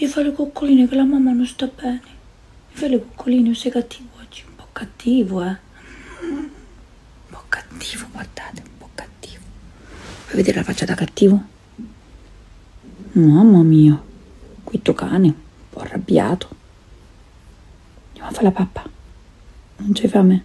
Devi fare le coccoline che la mamma non sta bene. Mi fai le coccoline, sei cattivo oggi. Un po' cattivo, eh. Un po' cattivo, guardate, un po' cattivo. Vuoi vedere la faccia da cattivo? Mamma mia, questo cane, un po' arrabbiato. Andiamo a fare la pappa. Non c'è fame?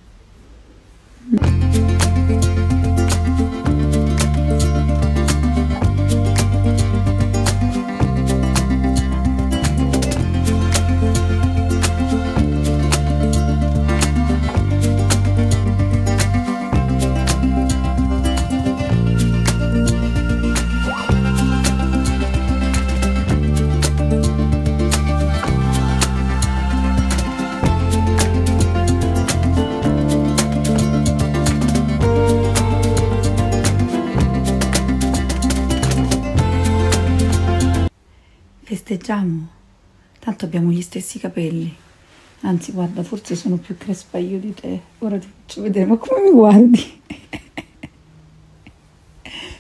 Festeggiamo. Tanto abbiamo gli stessi capelli. Anzi, guarda, forse sono più crespa io di te. Ora ti faccio vedere, ma come mi guardi?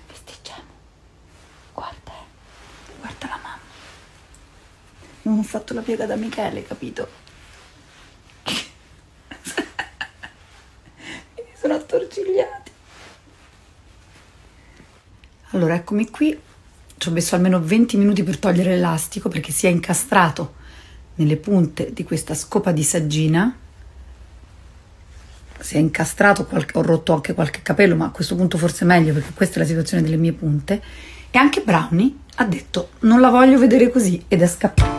Festeggiamo. Guarda, eh. guarda la mamma. Non ho fatto la piega da Michele, capito? Mi sono attorcigliati. Allora, eccomi qui. Ci ho messo almeno 20 minuti per togliere l'elastico perché si è incastrato nelle punte di questa scopa di saggina. Si è incastrato, qualche, ho rotto anche qualche capello, ma a questo punto forse è meglio perché questa è la situazione delle mie punte. E anche Brownie ha detto non la voglio vedere così ed è scappato.